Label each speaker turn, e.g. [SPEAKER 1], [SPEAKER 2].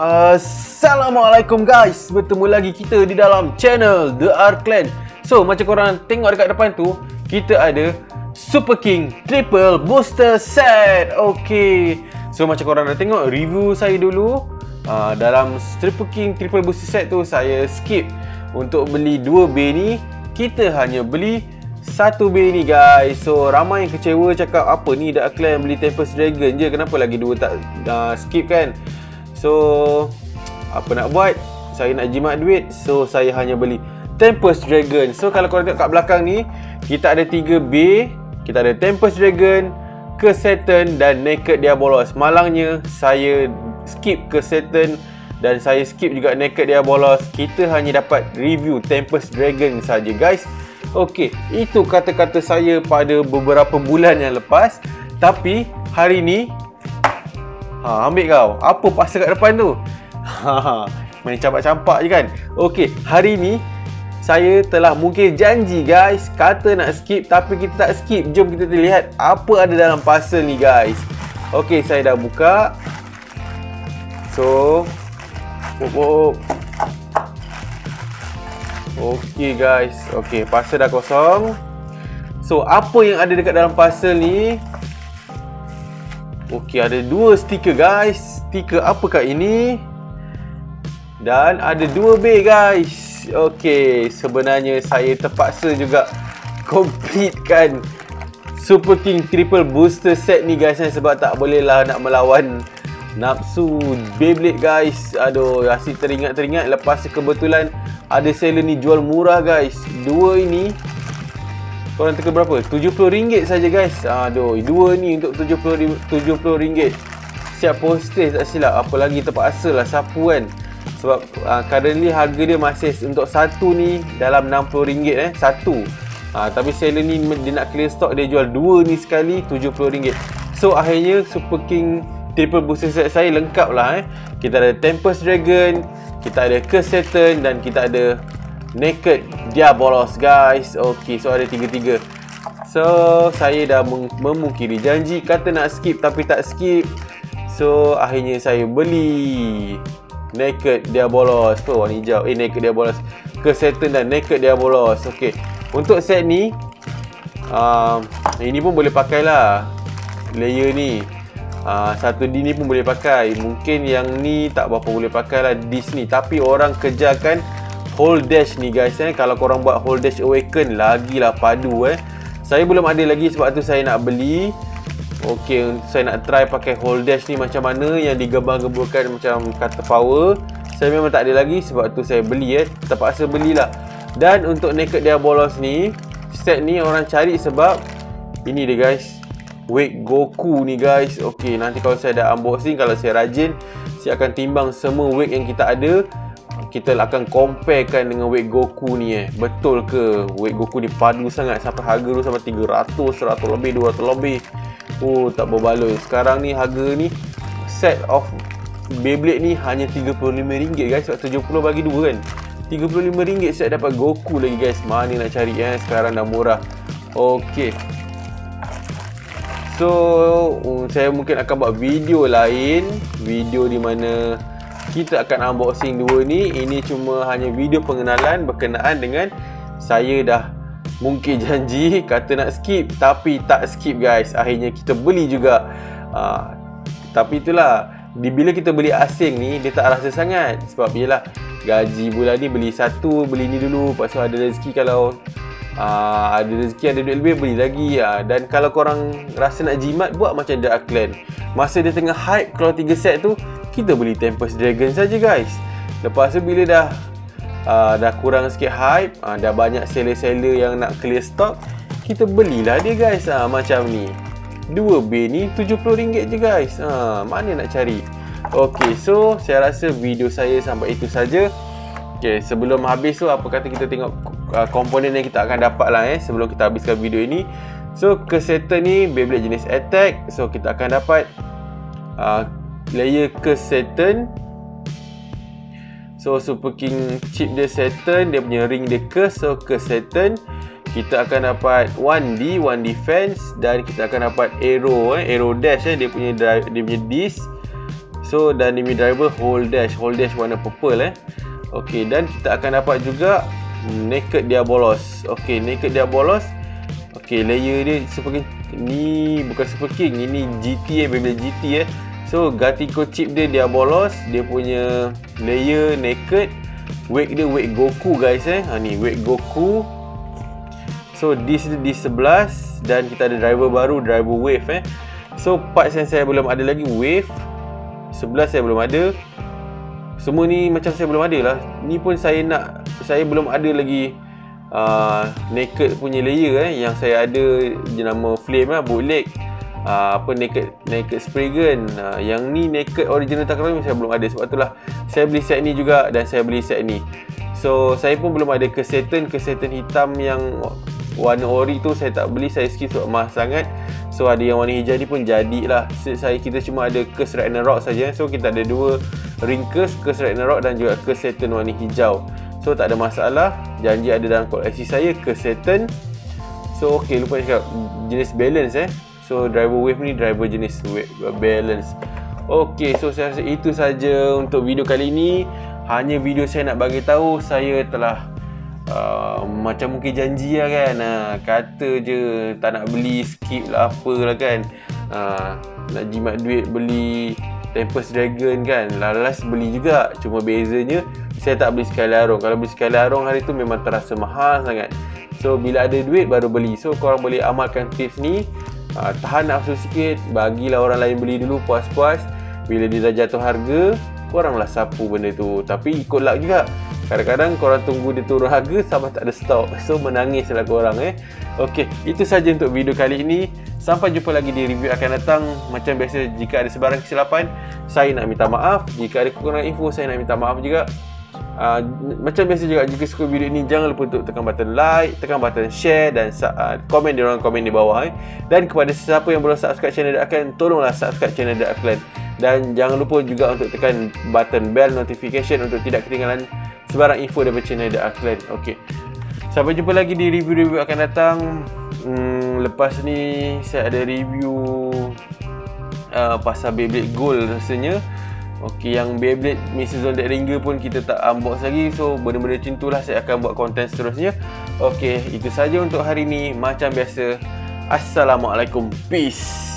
[SPEAKER 1] Assalamualaikum guys. Bertemu lagi kita di dalam channel The R Clan. So macam korang tengok dekat depan tu Kita ada Super King Triple Booster Set. Okay So macam korang dah tengok review saya dulu. Uh, Dalam Triple King Triple Booster Set tu Saya skip Untuk beli 2 bay ni. Kita hanya beli satu bay ni guys. So ramai yang kecewa cakap Apa ni dah clan beli Tempest Dragon je? Kenapa lagi dua tak uh, skip kan So apa nak buat? Saya nak jimat duit. So saya hanya beli Tempest Dragon. So kalau korang tengok kat belakang ni, kita ada 3 B, kita ada Tempest Dragon, ke Saturn dan Naked Diabolos. Malangnya saya skip ke Saturn dan saya skip juga Naked Diabolos. Kita hanya dapat review Tempest Dragon saja guys. Okey, itu kata-kata saya pada beberapa bulan yang lepas. Tapi hari ni Ha, ambil kau. Apa pasal kat depan tu? Ha, main campak-campak je kan? Okey, hari ni saya telah mungkin janji guys kata nak skip tapi kita tak skip. Jom kita lihat apa ada dalam parcel ni guys. Okey, saya dah buka. So, op, op. Okey guys. Okey, parcel dah kosong. So, apa yang ada dekat dalam parcel ni? Okey, ada dua stiker guys. Stiker apakah ini? Dan ada dua bay guys. Okey, sebenarnya saya terpaksa juga completekan Super King Triple Booster Set ni guys eh, sebab tak boleh lah nak melawan nafsu Beyblade guys. Aduh, asyik teringat-teringat lepas kebetulan ada seller ni jual murah guys. Dua ini Korang teka berapa? RM70 saja guys. Aduh, dua ni untuk RM70 RM70. Siap postage tak silap. Apa lagi terpaksa lah sapu kan. Sebab uh, currently harga dia masih untuk satu ni dalam RM60 eh. Satu. Uh, tapi seller ni dia nak clear stock dia jual dua ni sekali RM70. So akhirnya Super King Triple Booster Set saya lengkap lah eh. Kita ada Tempest Dragon, kita ada Curse Saturn dan kita ada Naked Diabolos guys. Okay so ada tiga-tiga. So saya dah mem memungkiri janji. Kata nak skip tapi tak skip. So akhirnya saya beli Naked Diabolos tu warna hijau. Eh Naked Diabolos Ke Saturn dan Naked Diabolos Okay Untuk set ni um, Ini pun boleh pakai lah. Layer ni. Uh, Satu D ni pun boleh pakai. Mungkin yang ni tak berapa boleh pakai lah. Disc ni Tapi orang kejarkan Hold dash ni guys eh. Kalau korang buat hold dash awaken Lagilah padu eh. Saya belum ada lagi sebab tu saya nak beli. Okay Saya nak try pakai hold dash ni macam mana Yang digembar-gemburkan macam kata power. Saya memang tak ada lagi sebab tu saya beli eh. Terpaksa belilah. Dan untuk Naked Diabolos ni Set ni orang cari sebab Ini dia guys Wake Goku ni guys. Okay nanti kalau saya dah unboxing Kalau saya rajin Saya akan timbang semua wake yang kita ada kita akan comparekan dengan weight Goku ni eh. Betul ke weight Goku ni padu sangat sampai harga tu sampai 300, 100 lebih, 200 lebih. Oh, tak berbaloi. Sekarang ni harga ni set of Beyblade ni hanya RM35 guys. Sebab 70 bagi 2 kan. RM35 set dapat Goku lagi guys. Mana nak cari eh. Sekarang dah murah. Okey. So, saya mungkin akan buat video lain. Video di mana kita akan unboxing dua ni. Ini cuma hanya video pengenalan berkenaan dengan saya dah mungkin janji kata nak skip tapi tak skip guys. Akhirnya kita beli juga. Uh, tapi itulah bila kita beli asing ni dia tak rasa sangat. Sebab ialah gaji bulan ni beli satu beli ni dulu. Tu ada rezeki kalau uh, ada rezeki ada duit lebih beli lagi. Uh, dan kalau korang rasa nak jimat buat macam The Clan masa dia tengah hype kalau 3 set tu kita beli Tempest Dragon saja guys. Lepas tu bila dah uh, dah kurang sikit hype, uh, dah banyak seller-seller yang nak clear stock, kita belilah dia guys. Uh, macam ni. Dua B ni RM70 je guys. Uh, mana nak cari? Okay, so saya rasa video saya sampai itu saja. Okay, sebelum habis tu apa kata kita tengok uh, komponen yang kita akan dapat lah eh sebelum kita habiskan video ini. So, kesetan ni Beyblade jenis attack. So, kita akan dapat uh, layer ke Saturn So Super King chip dia Saturn Dia punya ring dia ke So ke Saturn Kita akan dapat 1D 1 defense Dan kita akan dapat arrow eh, Arrow dash eh, Dia punya dia punya disc So dan ini driver whole dash, whole dash warna purple eh. Okey dan kita akan dapat juga naked dia bolos. Okey, naked dia bolos. Okey, layer dia seperti ni bukan super king, ini GT eh, Beyblade GT eh. So Gatiko chip dia dia bolos, dia punya layer naked. Wake dia wake Goku guys eh. Ha ni wake Goku. So this di 11 dan kita ada driver baru driver wave eh. So parts yang saya belum ada lagi wave 11 saya belum ada. Semua ni macam saya belum ada lah. Ni pun saya nak saya belum ada lagi uh, naked punya layer eh yang saya ada jenama flame lah bootleg. Uh, apa naked naked spray gun. Uh, yang ni naked original Takarami saya belum ada. Sebab itulah saya beli set ni juga dan saya beli set ni. So saya pun belum ada kesetan kesetan hitam yang warna ori tu saya tak beli saya skip sebab mahal sangat. So ada yang warna hijau ni pun jadilah. Saya kita cuma ada curse Ragnarok saja. So kita ada dua ring curse curse Ragnarok dan juga curse Saturn warna hijau. So tak ada masalah. Janji ada dalam koleksi saya curse Saturn. So ok lupa cakap. Jenis balance eh so driver wave ni driver jenis balance. Ok so saya rasa itu saja untuk video kali ini hanya video saya nak bagi tahu saya telah Uh, macam mungkin janji lah kan. Uh, Kata je tak nak beli skip lah apalah kan. Uh, Nak jimat duit beli Tempest Dragon kan. Last beli juga. Cuma bezanya Saya tak beli sekali arong. Kalau beli sekali arong hari tu memang terasa mahal sangat. So bila ada duit baru beli. So korang boleh amalkan tips ni uh, Tahan nafsu sikit Bagilah orang lain beli dulu puas-puas Bila dia dah jatuh harga Koranglah sapu benda tu Tapi ikut luck juga Kadang-kadang korang tunggu dia turun harga sampai tak ada stok. So menangislah korang eh. Okey, itu saja untuk video kali ini. Sampai jumpa lagi di review akan datang. Macam biasa jika ada sebarang kesilapan, saya nak minta maaf. Jika ada kekurangan info, saya nak minta maaf juga. Uh, macam biasa juga jika suka video ini jangan lupa untuk tekan button like, tekan button share dan uh, komen di ruang komen di bawah eh. Dan kepada sesiapa yang belum subscribe channel The Aklan, tolonglah subscribe channel The Aklan. Dan jangan lupa juga untuk tekan button bell notification untuk tidak ketinggalan sebarang info daripada channel The Arkland Okay Sampai jumpa lagi di review-review akan datang hmm, Lepas ni saya ada review uh, Pasal Beyblade Gold rasanya Okay, yang Beyblade Mr. Zone Dead Ringer pun kita tak unbox lagi. So, benda-benda macam itulah saya akan buat konten seterusnya. Okay, itu saja untuk hari ni. Macam biasa. Assalamualaikum. Peace